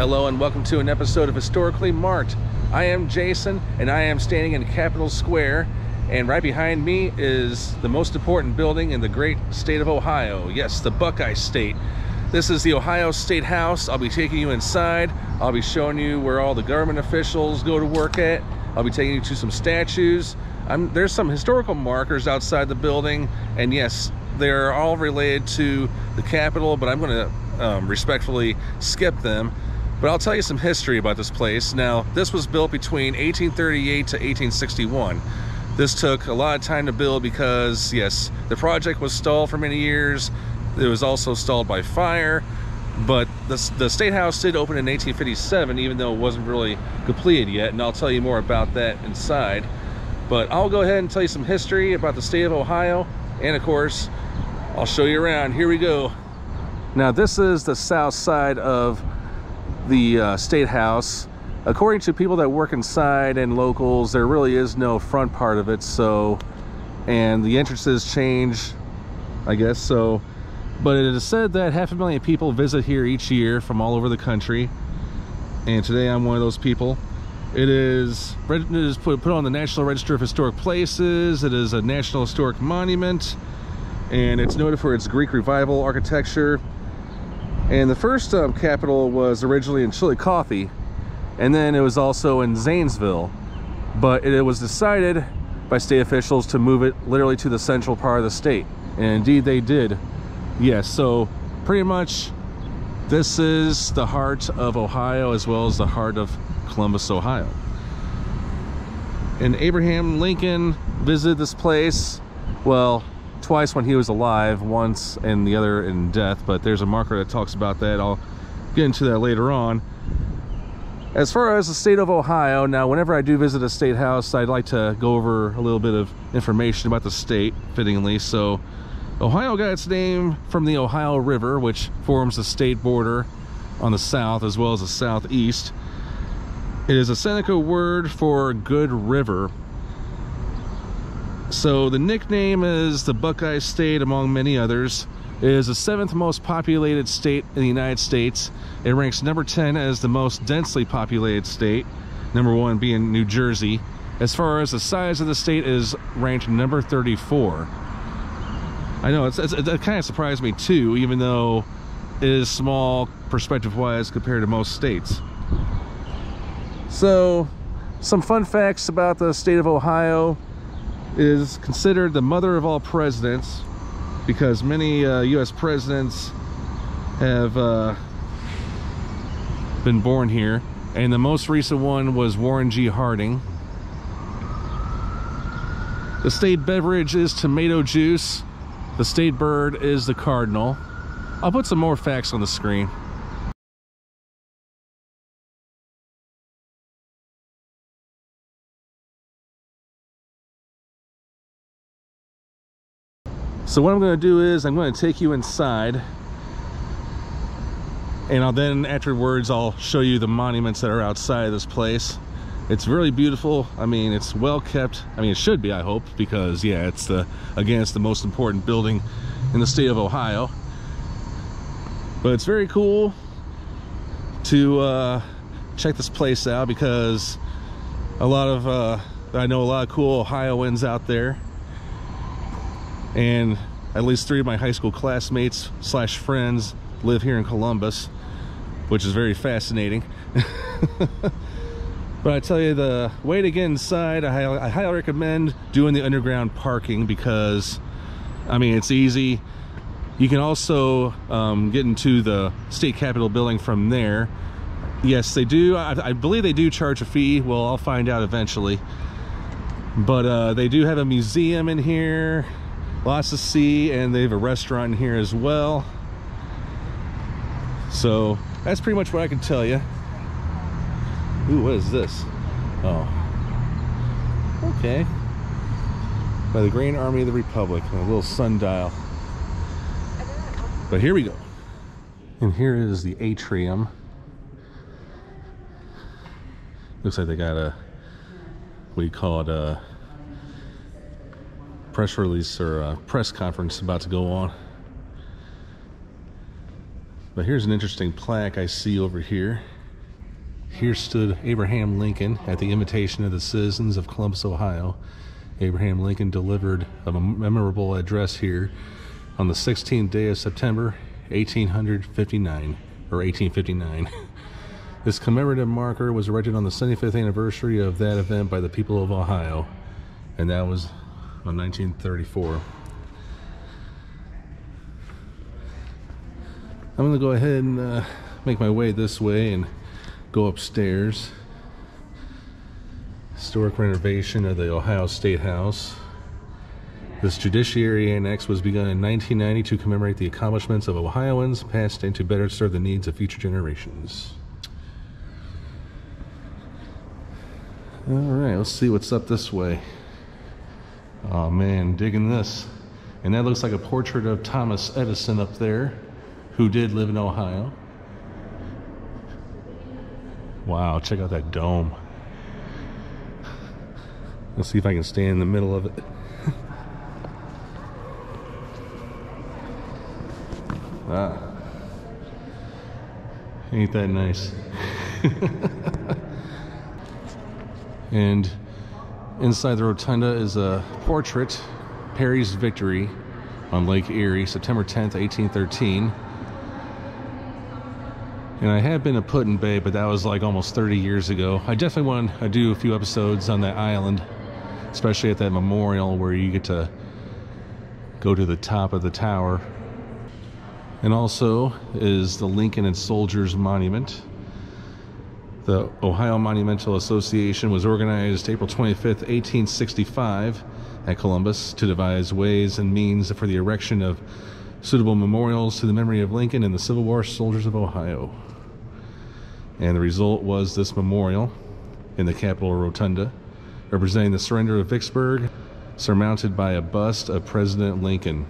Hello and welcome to an episode of Historically Marked. I am Jason and I am standing in Capitol Square and right behind me is the most important building in the great state of Ohio. Yes, the Buckeye State. This is the Ohio State House. I'll be taking you inside. I'll be showing you where all the government officials go to work at. I'll be taking you to some statues. I'm, there's some historical markers outside the building and yes, they're all related to the Capitol, but I'm going to um, respectfully skip them. But I'll tell you some history about this place. Now, this was built between 1838 to 1861. This took a lot of time to build because, yes, the project was stalled for many years. It was also stalled by fire. But the, the State House did open in 1857, even though it wasn't really completed yet. And I'll tell you more about that inside. But I'll go ahead and tell you some history about the state of Ohio. And of course, I'll show you around. Here we go. Now, this is the south side of the uh, State House. According to people that work inside and locals, there really is no front part of it, so, and the entrances change, I guess, so, but it is said that half a million people visit here each year from all over the country, and today I'm one of those people. It is, it is put, put on the National Register of Historic Places, it is a National Historic Monument, and it's noted for its Greek Revival architecture, and the first um, capital was originally in Chillicothe, and then it was also in Zanesville. But it, it was decided by state officials to move it literally to the central part of the state. And indeed they did. Yes, so pretty much this is the heart of Ohio as well as the heart of Columbus, Ohio. And Abraham Lincoln visited this place. Well, twice when he was alive, once and the other in death, but there's a marker that talks about that. I'll get into that later on. As far as the state of Ohio, now whenever I do visit a state house, I'd like to go over a little bit of information about the state, fittingly. So, Ohio got its name from the Ohio River, which forms the state border on the south as well as the southeast. It is a Seneca word for good river, so the nickname is the Buckeye State, among many others. It is the seventh most populated state in the United States. It ranks number 10 as the most densely populated state, number one being New Jersey. As far as the size of the state is ranked number 34. I know, it's, it's, it kind of surprised me too, even though it is small perspective-wise compared to most states. So, some fun facts about the state of Ohio is considered the mother of all presidents because many uh, U.S. presidents have uh, been born here. And the most recent one was Warren G. Harding. The state beverage is tomato juice. The state bird is the cardinal. I'll put some more facts on the screen. So what I'm going to do is I'm going to take you inside and I'll then afterwards I'll show you the monuments that are outside of this place. It's really beautiful. I mean, it's well kept. I mean, it should be, I hope, because yeah, it's the again, it's the most important building in the state of Ohio. But it's very cool to uh, check this place out because a lot of uh, I know a lot of cool Ohioans out there and at least three of my high school classmates slash friends live here in Columbus which is very fascinating. But I tell you the way to get inside I, I highly recommend doing the underground parking because I mean it's easy. You can also um, get into the state capitol building from there. Yes they do. I, I believe they do charge a fee. Well I'll find out eventually. But uh, they do have a museum in here lots to see and they have a restaurant in here as well. So that's pretty much what I can tell you Ooh, what is this? Oh. Okay. By the Grand Army of the Republic a little sundial. But here we go. And here is the atrium. Looks like they got a what do you call it a press release or a press conference about to go on. But here's an interesting plaque I see over here. here stood Abraham Lincoln at the invitation of the citizens of Columbus, Ohio. Abraham Lincoln delivered a memorable address here on the 16th day of September, 1859, or 1859. This commemorative marker was erected on the 75th anniversary of that event by the people of Ohio, and that was on 1934. I'm to go ahead and uh, make my way this way and go upstairs. Historic renovation of the Ohio State House. This Judiciary Annex was begun in 1990 to commemorate the accomplishments of Ohioans past and to better serve the needs of future generations. All right, let's see what's up this way. Oh man, digging this. And that looks like a portrait of Thomas Edison up there, who did live in Ohio. Wow, check out that dome. Let's see if I can stay in the middle of it. ah. Ain't that nice? And inside the rotunda is a portrait, Perry's Victory on Lake Erie, September 10th, 1813. And I have been to Put-in-Bay, but that was like almost 30 years ago. I definitely want to do a few episodes on that island, especially at that memorial where you get to go to the top of the tower. And also is the Lincoln and Soldiers Monument. The Ohio Monumental Association was organized April 25th, 1865 at Columbus to devise ways and means for the erection of suitable memorials to the memory of Lincoln and the Civil War soldiers of Ohio. And the result was this memorial in the Capitol Rotunda, representing the surrender of Vicksburg, surmounted by a bust of President Lincoln.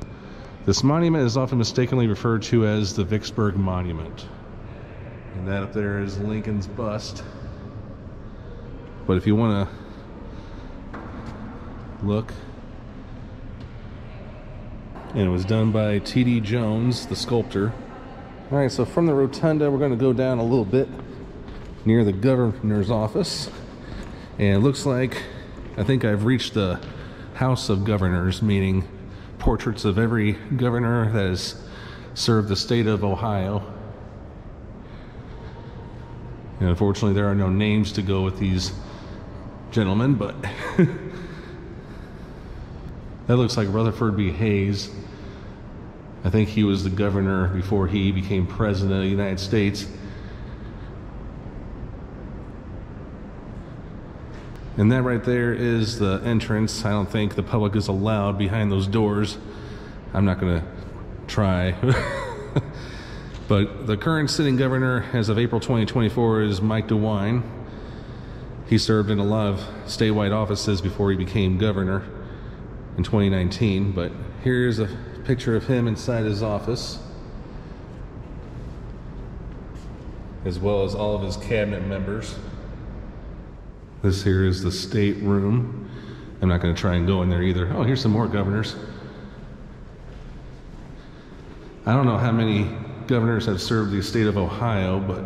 This monument is often mistakenly referred to as the Vicksburg Monument. And that up there is Lincoln's bust. But if you want to look, and it was done by T.D. Jones, the sculptor. All right, so from the rotunda, we're going to go down a little bit near the governor's office. And it looks like I think I've reached the House of Governors, meaning portraits of every governor that has served the state of Ohio and unfortunately, there are no names to go with these gentlemen, but that looks like Rutherford B. Hayes. I think he was the governor before he became president of the United States. And that right there is the entrance. I don't think the public is allowed behind those doors. I'm not going to try. But the current sitting governor as of April 2024 is Mike DeWine. He served in a lot of statewide offices before he became governor in 2019. But here's a picture of him inside his office, as well as all of his cabinet members. This here is the state room. I'm not going to try and go in there either. Oh, here's some more governors. I don't know how many governors have served the state of Ohio, but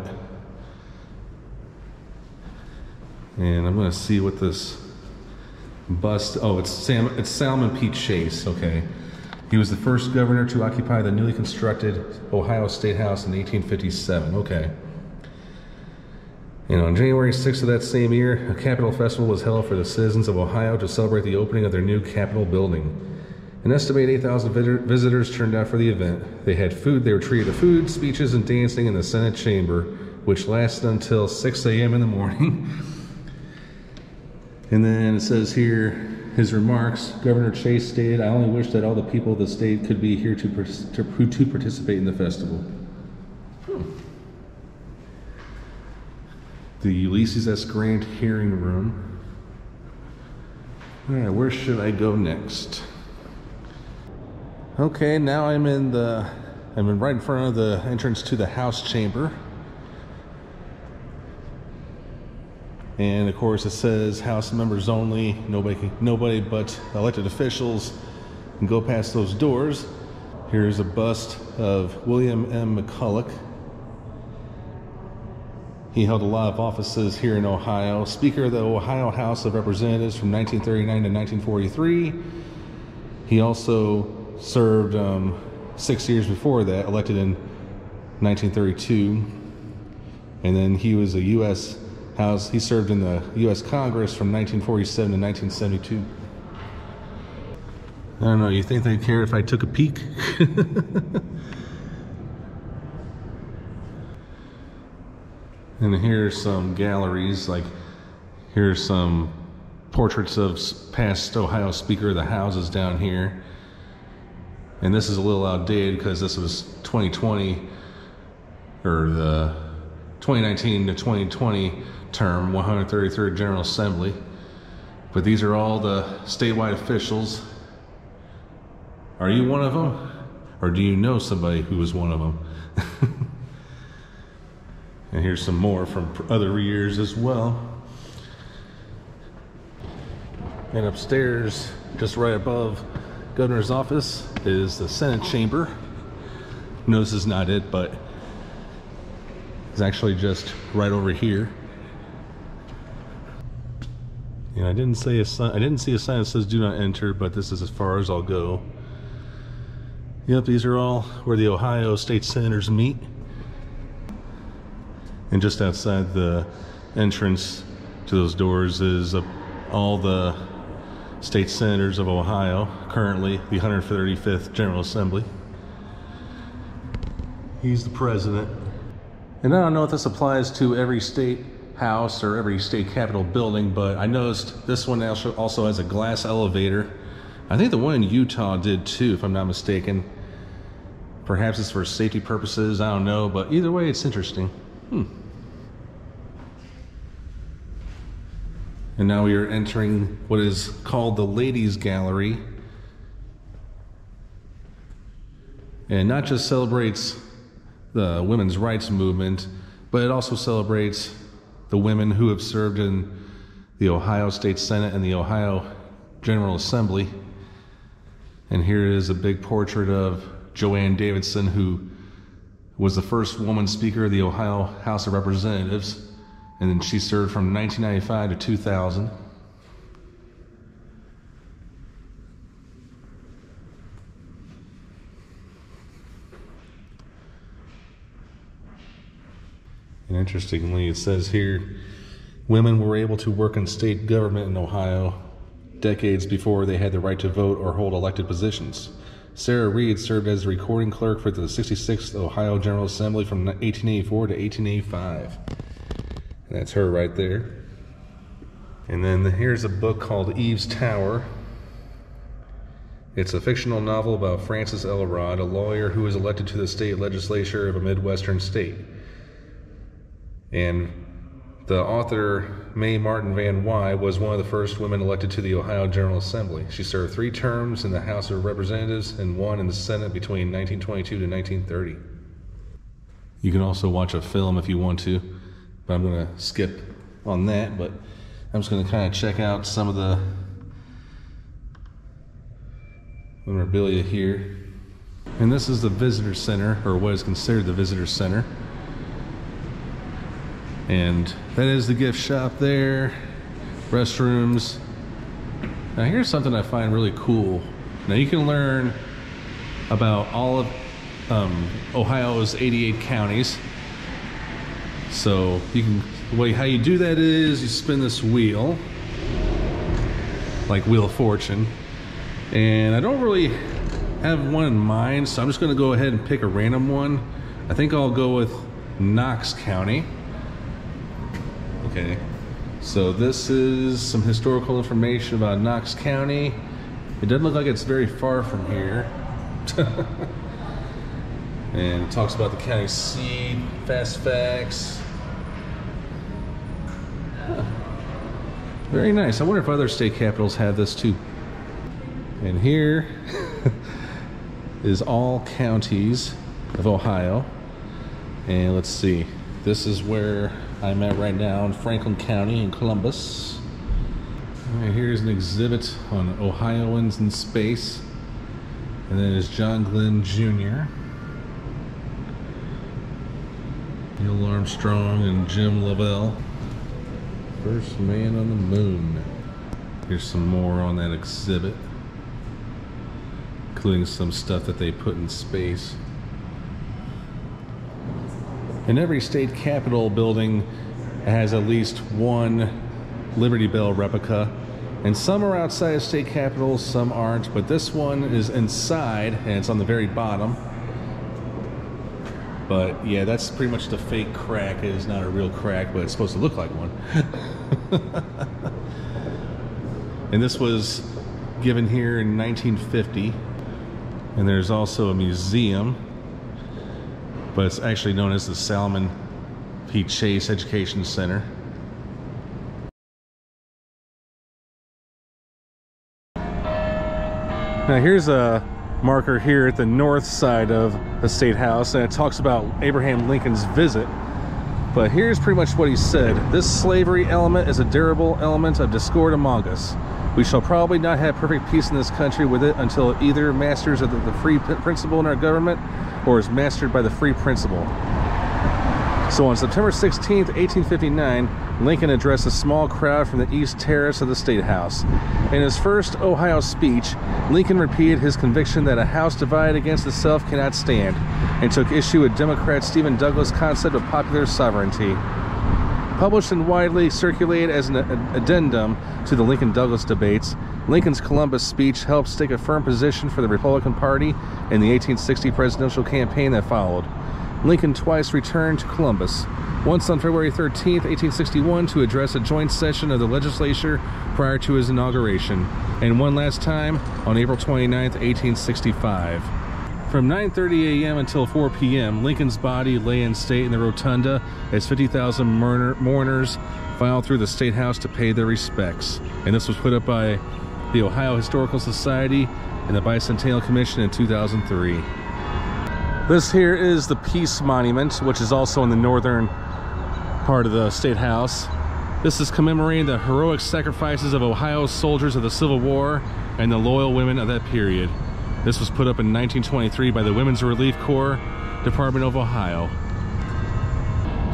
and I'm going to see what this bust. Oh, it's Sam. It's Salmon P. Chase. Okay, he was the first governor to occupy the newly constructed Ohio State House in 1857. Okay. And on January 6th of that same year, a Capitol Festival was held for the citizens of Ohio to celebrate the opening of their new Capitol building. An estimated 8,000 visitors turned out for the event. They had food, they were treated to food, speeches, and dancing in the Senate chamber, which lasted until 6 a.m. in the morning. and then it says here his remarks Governor Chase stated, I only wish that all the people of the state could be here to, to, to participate in the festival. Hmm. The Ulysses S. Grant hearing room. All right, where should I go next? Okay, now I'm in the, I'm in right in front of the entrance to the House chamber. And of course it says House members only, nobody, nobody but elected officials can go past those doors. Here's a bust of William M. McCulloch. He held a lot of offices here in Ohio. Speaker of the Ohio House of Representatives from 1939 to 1943. He also served um, six years before that, elected in 1932. And then he was a U.S. House, he served in the U.S. Congress from 1947 to 1972. I don't know, you think they'd care if I took a peek? and here's some galleries, like here's some portraits of past Ohio Speaker of the Houses down here. And this is a little outdated because this was 2020 or the 2019 to 2020 term, 133rd General Assembly. But these are all the statewide officials. Are you one of them? Or do you know somebody who was one of them? and here's some more from other years as well. And upstairs, just right above governor's office, is the Senate chamber. No, this is not it, but it's actually just right over here. And I didn't say a sign. I didn't see a sign that says "Do not enter," but this is as far as I'll go. Yep, these are all where the Ohio State Senators meet. And just outside the entrance to those doors is uh, all the state senators of Ohio, currently the 135th General Assembly. He's the president. And I don't know if this applies to every state house or every state capitol building, but I noticed this one also has a glass elevator. I think the one in Utah did too, if I'm not mistaken. Perhaps it's for safety purposes, I don't know, but either way, it's interesting. Hmm. And now we are entering what is called the Ladies Gallery. And not just celebrates the women's rights movement, but it also celebrates the women who have served in the Ohio State Senate and the Ohio General Assembly. And here is a big portrait of Jo Ann Davidson, who was the first woman Speaker of the Ohio House of Representatives and then she served from 1995 to 2000. And interestingly, it says here women were able to work in state government in Ohio decades before they had the right to vote or hold elected positions. Sarah Reed served as recording clerk for the 66th Ohio General Assembly from 1884 to 1885. That's her right there. And then here's a book called Eve's Tower. It's a fictional novel about Francis Elrod, a lawyer who was elected to the state legislature of a Midwestern state. And the author, May Martin Van Wye, was one of the first women elected to the Ohio General Assembly. She served three terms in the House of Representatives and one in the Senate between 1922 to 1930. You can also watch a film if you want to but I'm going to skip on that. But I'm just going to kind of check out some of the memorabilia here. And this is the visitor center, or what is considered the visitor center. And that is the gift shop there, restrooms. Now here's something I find really cool. Now you can learn about all of um, Ohio's 88 counties so you can, way how you do that is you spin this wheel, like Wheel of Fortune. And I don't really have one in mind, so I'm just gonna go ahead and pick a random one. I think I'll go with Knox County. Okay, so this is some historical information about Knox County. It doesn't look like it's very far from here. and talks about the county seat, fast facts, Very nice. I wonder if other state capitals have this too. And here is all counties of Ohio. And let's see. This is where I'm at right now in Franklin County in Columbus. Here's an exhibit on Ohioans in space. And then is John Glenn Jr. Neil Armstrong and Jim Lovell. First man on the moon. Here's some more on that exhibit, including some stuff that they put in space. In every state capitol building has at least one Liberty Bell replica, and some are outside of state capitals, some aren't, but this one is inside and it's on the very bottom. But yeah, that's pretty much the fake crack. It is not a real crack, but it's supposed to look like one. and this was given here in 1950. And there's also a museum, but it's actually known as the Salmon P. Chase Education Center. Now here's a marker here at the north side of the State House, and it talks about Abraham Lincoln's visit. But here's pretty much what he said. This slavery element is a durable element of discord among us. We shall probably not have perfect peace in this country with it until either masters of the, the free principle in our government or is mastered by the free principle. So on September 16, 1859, Lincoln addressed a small crowd from the East Terrace of the State House. In his first Ohio speech, Lincoln repeated his conviction that a house divided against itself cannot stand, and took issue with Democrat Stephen Douglas' concept of popular sovereignty. Published and widely circulated as an addendum to the Lincoln-Douglas debates, Lincoln's Columbus speech helped stake a firm position for the Republican Party in the 1860 presidential campaign that followed. Lincoln twice returned to Columbus, once on February 13, 1861 to address a joint session of the legislature prior to his inauguration, and one last time on April 29, 1865. From 9.30 a.m. until 4 p.m., Lincoln's body lay in state in the rotunda as 50,000 mourners filed through the State House to pay their respects. And this was put up by the Ohio Historical Society and the Bicentennial Commission in 2003. This here is the Peace Monument, which is also in the northern part of the State House. This is commemorating the heroic sacrifices of Ohio's soldiers of the Civil War and the loyal women of that period. This was put up in 1923 by the Women's Relief Corps, Department of Ohio.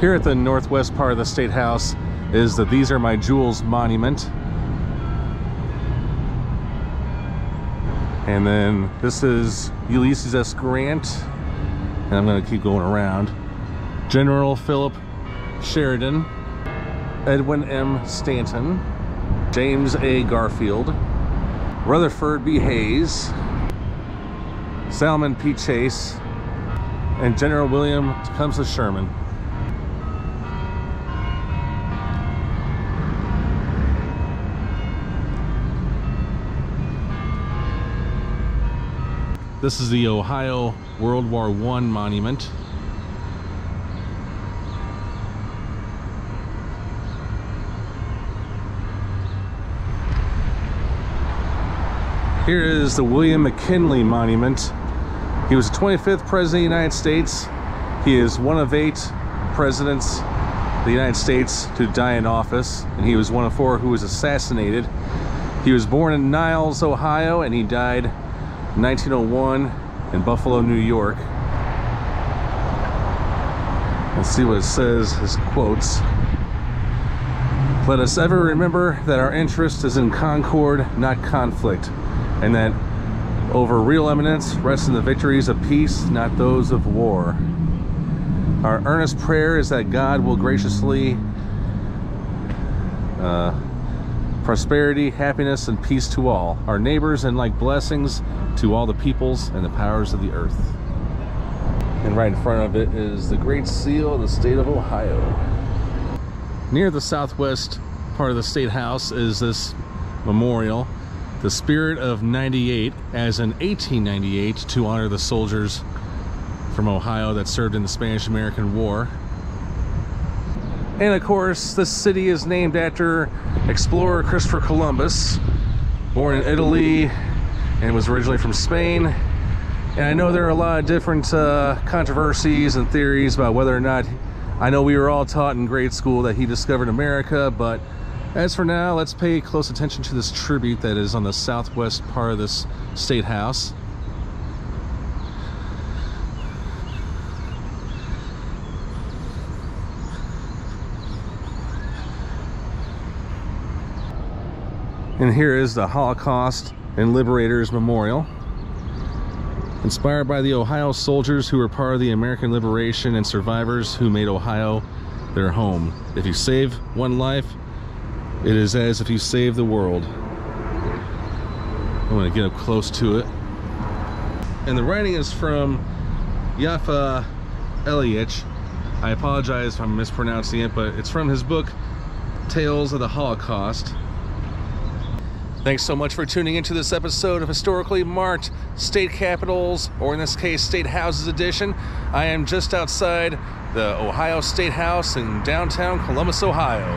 Here at the northwest part of the State House is the These Are My Jewels Monument. And then this is Ulysses S. Grant and I'm going to keep going around. General Philip Sheridan, Edwin M. Stanton, James A. Garfield, Rutherford B. Hayes, Salmon P. Chase, and General William Tecumseh Sherman. This is the Ohio World War I monument. Here is the William McKinley Monument. He was the 25th President of the United States. He is one of eight presidents of the United States to die in office, and he was one of four who was assassinated. He was born in Niles, Ohio, and he died 1901 in Buffalo, New York. Let's see what it says, his quotes. Let us ever remember that our interest is in concord, not conflict, and that over real eminence rests in the victories of peace, not those of war. Our earnest prayer is that God will graciously uh, prosperity, happiness, and peace to all, our neighbors, and like blessings to all the peoples and the powers of the earth. And right in front of it is the Great Seal of the state of Ohio. Near the southwest part of the State House is this memorial, the Spirit of 98, as in 1898 to honor the soldiers from Ohio that served in the Spanish-American War. And of course, the city is named after explorer Christopher Columbus, born in Italy and was originally from Spain. And I know there are a lot of different uh, controversies and theories about whether or not, I know we were all taught in grade school that he discovered America, but as for now, let's pay close attention to this tribute that is on the southwest part of this state house. And here is the Holocaust and Liberators Memorial. Inspired by the Ohio soldiers who were part of the American liberation and survivors who made Ohio their home. If you save one life, it is as if you save the world. I'm going to get up close to it. And the writing is from Yaffa Eliach. I apologize if I'm mispronouncing it, but it's from his book, Tales of the Holocaust. Thanks so much for tuning into this episode of Historically Marked State Capitals, or in this case, State Houses Edition. I am just outside the Ohio State House in downtown Columbus, Ohio.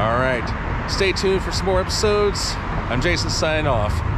All right, stay tuned for some more episodes. I'm Jason signing off.